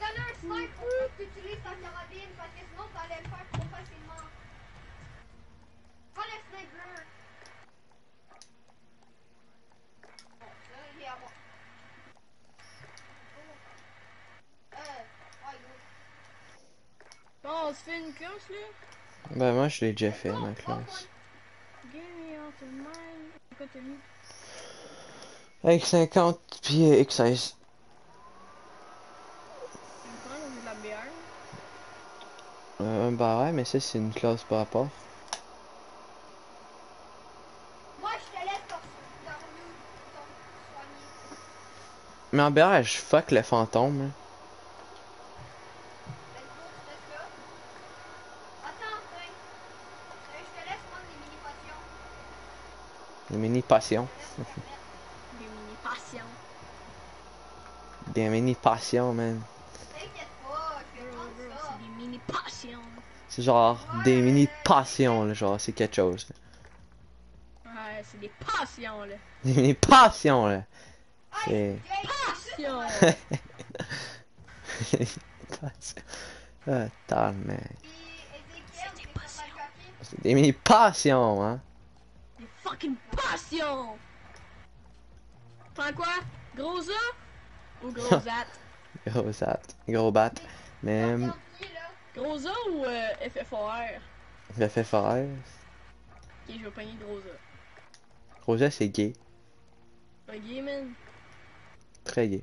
donné un sniper, t'utilises ta carabine parce que sinon t'allais le faire trop facilement. Prends le sniper. Bon, là, il est à moi. Euh, ouais, Bon, on se fait une classe là? Bah, moi je l'ai déjà fait ma classe. Avec 50 pieds et 16. Euh, bah ouais, mais ça, c'est une classe par rapport. Moi, je te laisse pour. Mais en BR, je fuck le fantôme. hein. Des mini passions. Des mini passions. Des mini passions, man. T'inquiète pas, je vais prendre ça. C'est des mini passions. C'est genre des mini passions, là, genre, c'est quelque chose. là. Ouais, c'est des passions, là. Des mini passions, là. C'est. Passions! Passions. Ah, tabarnak. puis Ezekiel, t'es pas mal coquille. C'est des mini passions, hein. Des fucking passions! Prends quoi? Gros A? Ou gros at? Gros bat. Gros bat. Mais. Regarde qui, là. Gros A ou euh, FFOR? Forêt. Ok, je vais pogner gros A. Roger, c'est gay. Ok, man? Très gay.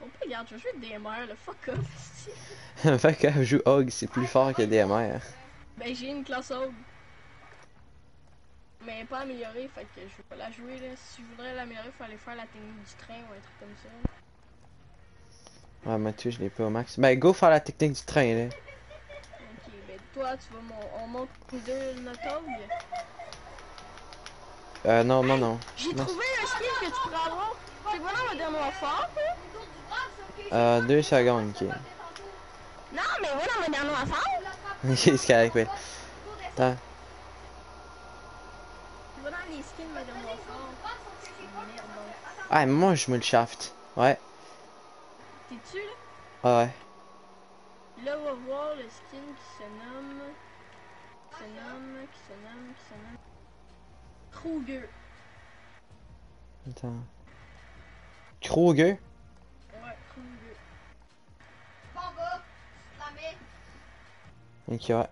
On peut regarde, je vais jouer DMR, le fuck off. que je joue Hog, c'est plus fort que DMR. Ben, j'ai une classe Hog. Mais pas améliorée, fait que je vais pas la jouer, là. Si je voudrais l'améliorer, il fallait faire la technique du train ou un truc comme ça. Ouais, Mathieu, je l'ai pas au max. Ben, go faire la technique du train, là. Ok, ben toi, tu vas mon... on monte tous deux notre. Euh, non, non, non. J'ai trouvé un skill que tu pourras avoir. C'est quoi du bras, c'est ok. Euh, deux secondes, ok. Non, mais dans le dernier fort. Ok, c'est correct, ouais. Attends. Dans les skins de dernier fort. Merde, donc. Ah, moi, je me le shaft. Ouais. T'es-tu, là? Ah ouais. Là, on va voir le skin qui se nomme. Qui se nomme, qui se nomme, qui se nomme. Kruger. Attends. Kroger? Ouais, Kruger. Bon tu te la. Ok, ouais.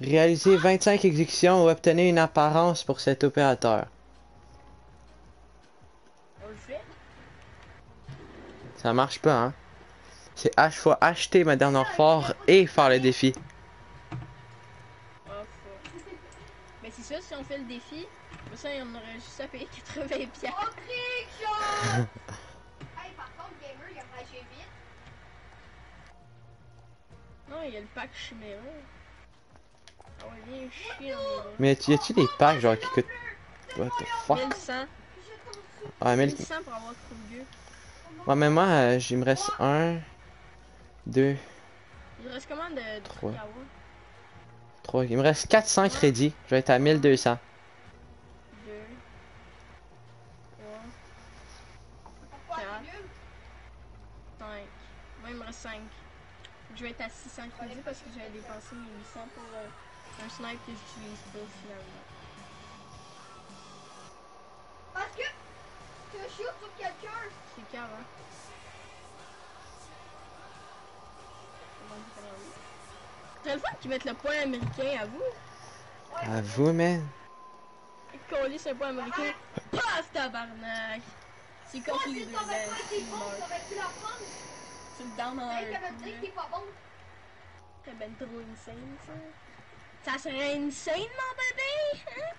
Réaliser 25 exécutions ou obtenir une apparence pour cet opérateur. Ça marche pas, hein? C'est H fois acheter ma dernière fort et faire le défi. Ah, fuck. Mais c'est ça, si on fait le défi, pour ça, on aurait juste à payer 80 piastres. Oh, Crick, Hey, par contre, gamer, il a vite. Non, il y a le pack Chimera. Ah ouais, viens chier. Mais y a-tu des packs genre qui coûtent. What the fuck? 1100. Ouais, mais, 1100 pour avoir Kruger. Ouais, mais moi, euh, il me reste un, deux, Il reste combien de, Trois. trois. Il me reste 400 crédits. Je vais être à 1200. 2, 3, Pourquoi Quatre. c'est nul? 5. Moi, il me reste 5. Je vais être à 600 crédits parce que j'avais dépensé mes 800 pour euh, un snipe que j'utilise pas finalement. Shoot sur quelqu'un. C'est cave, hein? C'est le fun qu'ils mettent le point américain à vous. À vous, man. Coller ce point américain. Paf, tabarnak! C'est comme les deux. Tu le down bon. C'est ben trop insane, ça. Ça serait insane, mon bébé! Hein?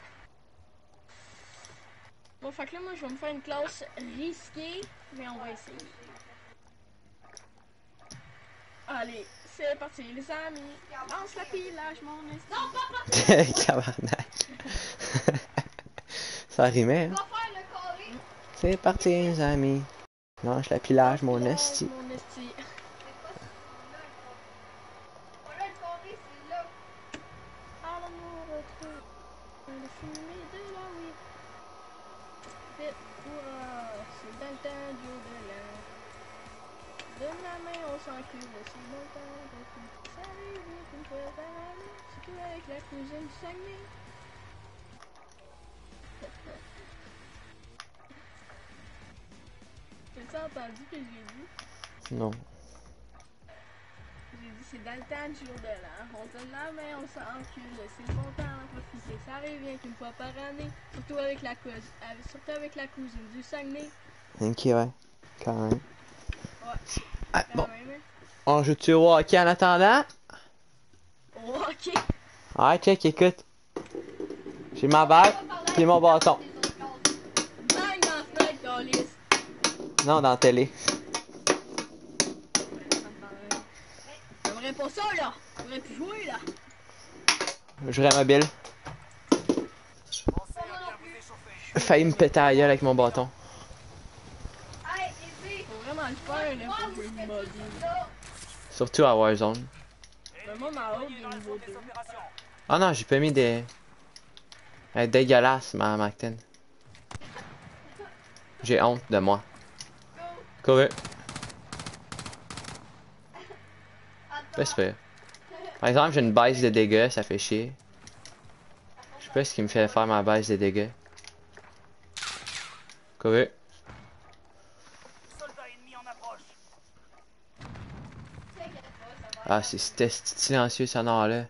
Bon, fait que là, moi, je vais me faire une classe risquée, mais on va essayer. Allez, c'est parti, les amis. Lance la pile, lâche mon esti. Non, pas pas. Cabarnak. Ça rimait, hein? Va faire le carré. C'est parti, les amis. Lâche la pilage, mon esti. On s'encule, c'est le bon temps d'en profiter. Ça arrive bien qu'une fois par année, surtout avec la cousine, surtout avec la cousine du Saguenay. Ok, ouais. Quand même. Ouais. Ah, Quand bon. même, hein. On joue-tu au hockey en attendant? Oh, ok. Ouais, check, écoute. J'ai ma balle, puis mon bâton. Bang dans la fenêtre. Non, dans la télé. J'aimerais pas ça, là. J'aurais pu jouer, là. Je jouerai mobile. Failli me péter avec mon bâton. Surtout à Warzone. Mais moi, ma haute, il est niveau 2. Ah non, j'ai pas mis des... Elle est dégueulasse, ma Macton. J'ai honte de moi. Super. Par exemple, j'ai une baisse de dégâts, ça fait chier. Je sais pas ce qui me fait faire ma baisse de dégâts. Couru. Ah, c'est c'était silencieux sonore là.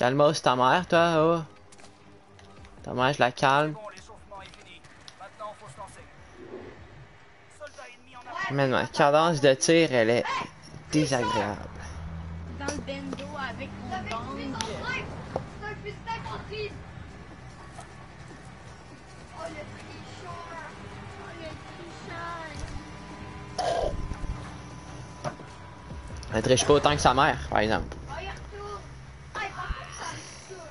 Calme, ta mère, toi, oh. Ta mère, je la calme. Bon, l'échauffement est fini. Maintenant, faut se lancer. Soldat ennemi en approche. Man, ma cadence de tir, elle est désagréable. Dans le bendo avec mon bang. C'est un piston compris! Oh, le tricheur! Oh, le tricheur! Elle triche pas autant que sa mère, par exemple. Oh! Hey.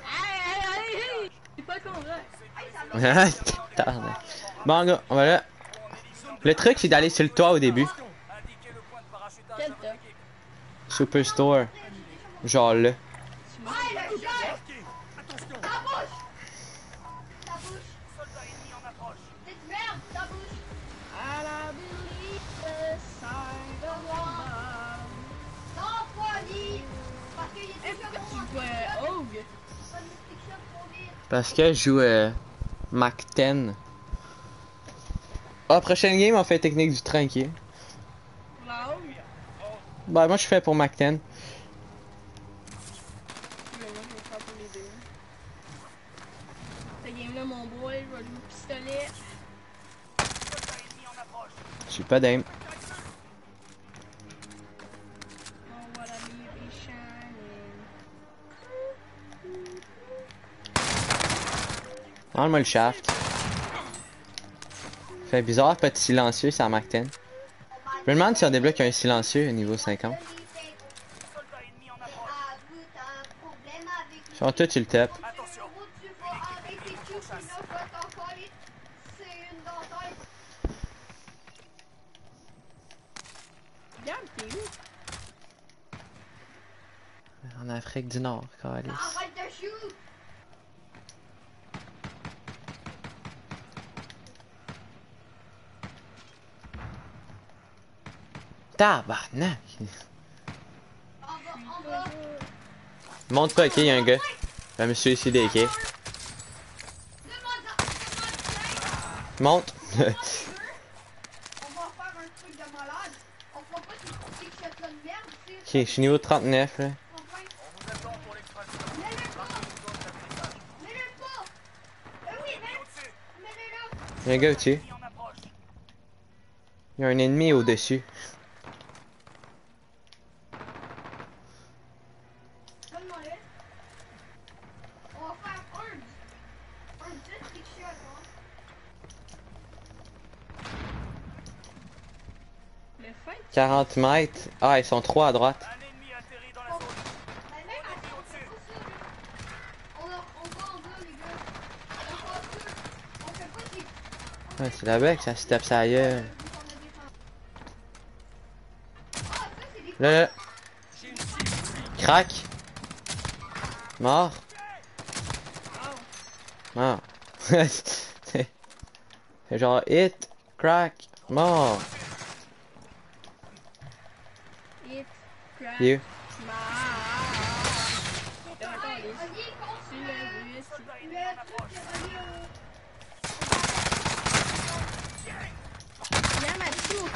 Hey, hey, hey! C'est pas con, là. Tabarnak. bon, gars, on va là. Le truc, c'est d'aller sur le toit au début. Indiquez le point de parachutage Quel équipe. Superstore. Genre là. Parce que je joue euh, Mac 10. Ah, prochaine game, on fait technique du tranquille. Pour la Hogue? Bah, moi, je fais pour Mac 10. Mais moi, je vais faire pour les deux. Cette game-là, mon boy, je vais jouer au pistolet. Soldat ennemi en approche. Je suis pas d'aim. Enlève-moi le shaft. Fait bizarre, pas de silencieux, à Mac 10. Je me demande si on débloque un silencieux au niveau 50. Soldat ennemi en approche. Avoue, t'as un problème avec lui. Sur toi, tu le tapes. Attention. Où tu vas arrêter tout, sinon je vais t'en coller. C'est une dentelle. Regarde, t'es où? En Afrique du Nord, calice. Arrête de shoot! Tabarnak! On va, on va. Monte pas, ok, y'a un gars. Je vais me suicider, ok? Demande demande Monte! On va faire un truc de malade. On fera pas ces petites shots-là de merde, tu sais. ok, je suis niveau 39 là. Vous attend pour l'extraction. mets-le pas! Zone d'atterrissage. Mets-le pas! Euh, oui, mets- Au-dessus. mets-le là! Y'a un gars au-dessus. Y'a un ennemi au-dessus. Donne-moi-le. On va faire un. Un deux trick shots, hein. Le fin? 40 mètres. Ah, ils sont trois à droite. Ouais, c'est là-bas ça se tape sa gueule. Là, là. Crac. Mort. Mort. genre hit, crack, mort. Hit, crack, You. smash. Attends, attends, les- Olivier, contre tu le. l'as vu, c'est- Soldat ennemi Le en truc approche. qui est relié au. Viens, Mathieu, au kiki.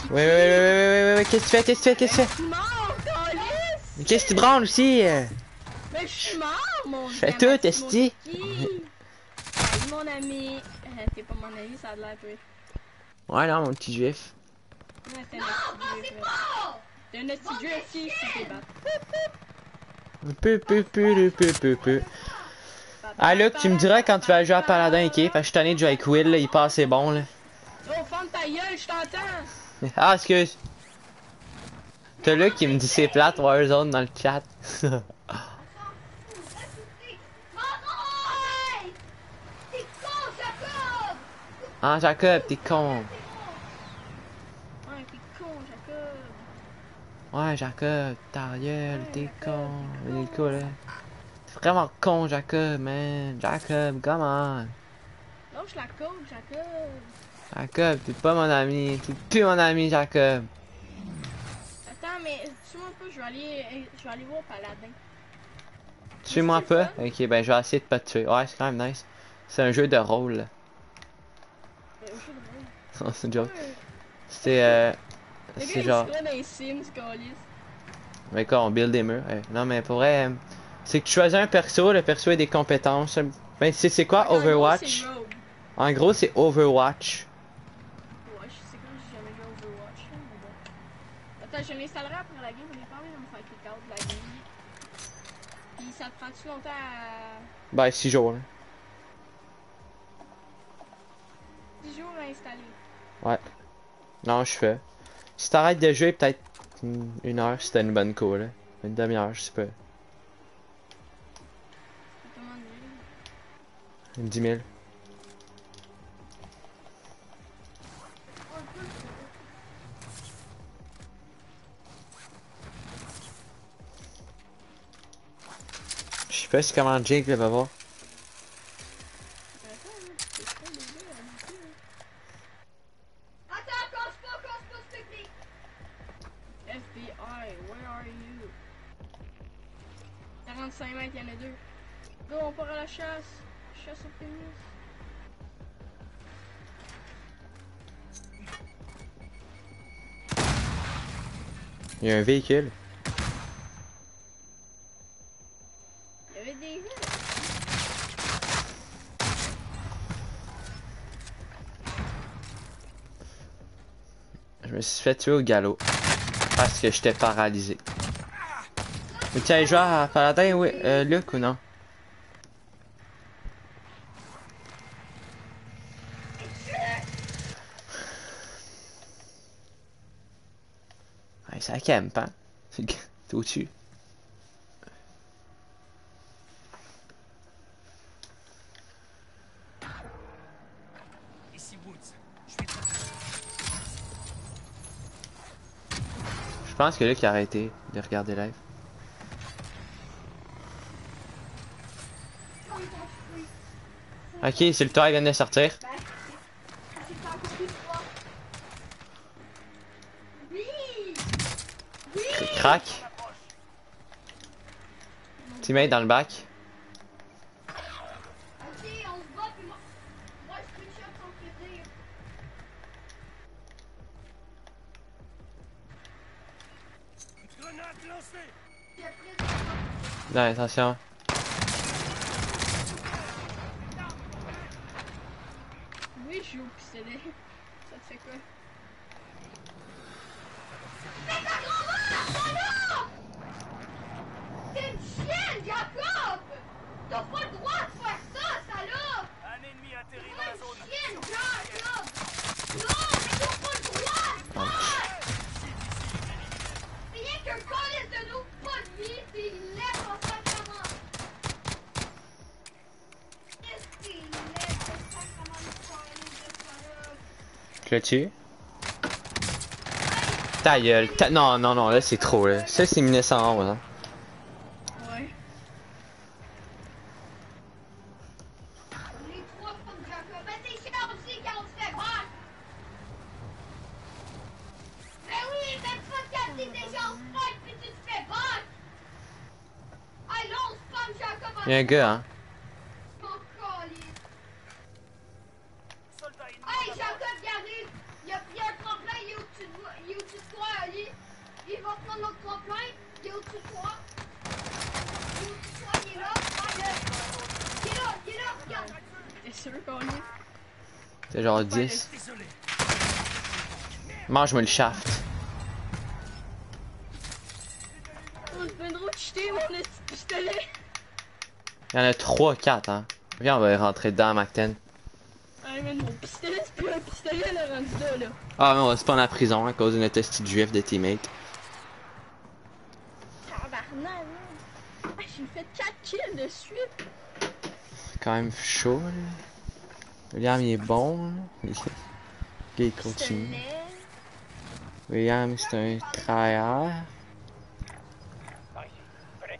Ouais, ouais, ouais, ouais, ouais, ouais, ouais, qu'est-ce que tu fais, qu'est-ce que tu fais, qu'est-ce que tu fais? Je! Qu'est-ce que tu branles aussi? Mais je suis mort, mon Fais gars, tout, Mathieu, esti. mon ami. T'es pas mon ami, ça a l'air, toi. Ouais, non, mon petit juif. Ouais, t'es un petit juif, là. T'es un petit juif qui si t'es battu. Peu, peu, peu, peu, peu, peu, peu. Ah, Luc, tu me diras quand tu vas jouer à Paladin, ok? Parce que je suis tanné de jouer avec Will, là, il est pas assez bon, là. Oh, ferme ta gueule, je t'entends. Ah, excuse. T'as Luc qui me dit c'est plate Warzone dans le chat. Maman! T'es con, Jacob! ah, Jacob, t'es con. Ouais, t'es con, Jacob. Ouais, Jacob, ta gueule, t'es con. Il est cool, là. T'es vraiment con, Jacob, man. Jacob, come on. Lâche la côte, Jacob. Jacob, t'es pas mon ami. T'es plus mon ami, Jacob. Attends, mais un peu, je vais aller, je vais aller voir Paladin. Tue-moi C'est pas? Ok, ben je vais essayer de pas te tuer. Ouais, c'est quand même nice. C'est un jeu de rôle. là. Euh, je sais pas. c'est une joke. C'est euh. C'est genre. Mais quoi, on build des murs. ouais. Non, mais pour vrai, euh, c'est que tu choisis un perso, le perso a des compétences. Ben, c'est quoi gros, Overwatch? En gros, c'est Overwatch. Ouais, je sais quoi, j'ai jamais joué Overwatch. là, mais bon. Attends, je l'installerai après la game, on est pas envie de me faire kick out de la game. Pis ça te prend-tu longtemps à. Ben, 6 jours. là. 10 jours à installer? Ouais. Non, je fais. Si t'arrêtes de jouer, peut-être une heure t'as une bonne co, là. Une demi-heure, je sais pas. Une 10 000. Je sais pas si comment Jake là, va voir. Véhicule. Il y avait des gens. Je me suis fait tuer au galop. Parce que j'étais paralysé. Mais tu as joué à Paladin, oui, euh, Luc ou non? Camp, hein? T'es au-dessus. Je pense que Luc a arrêté de regarder live. Ok, c'est le toit, il vient de sortir. Ben, c'est encore plus fort. Oui! Oui! Crac. Teammate dans le bac. Ok, on se bat, puis moi, moi je screenshot sans crédit. Grenade lancée J'ai pris Non, attention. Oui, je joue au pistolet. Ça te fait quoi? T'es une chienne, Jacob! T'as pas le droit de faire ça, salope! Un ennemi atterri T'es dans la une zone. chienne, Jacob! Non, mais t'as pas le droit de faire! Rien qu'un collet de nous, pas de vie, pis il lève en sacrement! Qu'est-ce qu'il lève en sacrement de collet de salope? Je le tue. Ta gueule. Ta- Non, non, non, là c'est trop là. Ça c'est 1911. Hein. Ouais. Les trois comme Jacob, ben t'es chiant aussi quand on se fait battre! Ben oui, même pas quand t'es déjà en fight pis tu te fais battre! Hey, là on spam Jacob en Il y a un gars, hein. Mon colis. Soldat ennemi. Hey, Jacob, il arrive! Il y a, il y a un tremplin, il est au-dessus de, vous- il est au-dessus de toi, Ali! Il va prendre notre tremplin, il est au-dessus de toi! Il est au-dessus de toi, il est là! Ah, il est- Il est là, il est là, regarde! T'es sûr? jeu, quand même. C'est genre 10. Désolé. Mange-moi le shaft. Il y en a 3, 4, hein. Viens, on va rentrer dedans, Macten. Ah, man, mon pistolet, c'est plus un pistolet, là, rendu là, là. Ah, mais on va se prendre en prison à cause d'une test drift de teammate. Tabarnak. Ah, j'ai fait 4 kills de suite. C'est quand même chaud, là. William, il est bon. Ok, il continue. William, c'est un. Venez.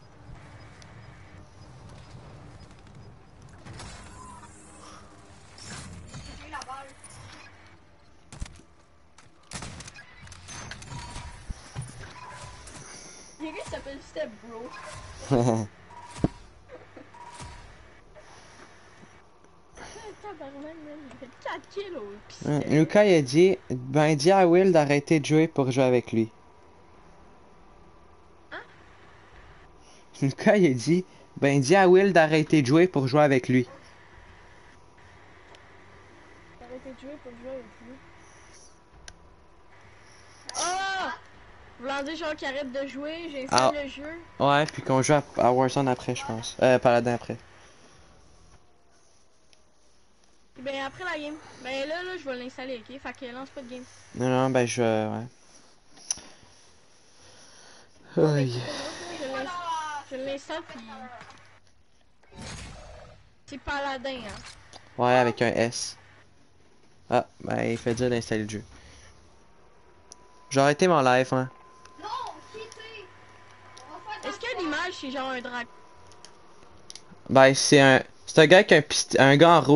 J'ai s'appelle Step Bro. Lucas, il a dit, ben, dis à Will d'arrêter de jouer pour jouer avec lui. Lucas, il a dit, ben, dis à Will d'arrêter de jouer pour jouer avec lui. Arrêtez de jouer pour jouer avec lui. Ah! Voulant dire genre qu'il arrête de jouer, j'ai Ah. le jeu. Ouais, puis qu'on joue à, à Warzone après, je pense. Euh, Paladin après. Ben après la game. Ben là, là, je vais l'installer, ok? Fait que lance pas de game. Non, non, ben, je. Ouais. Aïe. Je l'ins- Je l'installe pis. C'est paladin, hein. Ouais, avec un S. Ah, ben, il fait dire d'installer le jeu. J'ai arrêté mon live, hein. Est-ce que l'image c'est genre un dragon? Ben, c'est un. C'est un gars avec un, pist... un gars en rouge.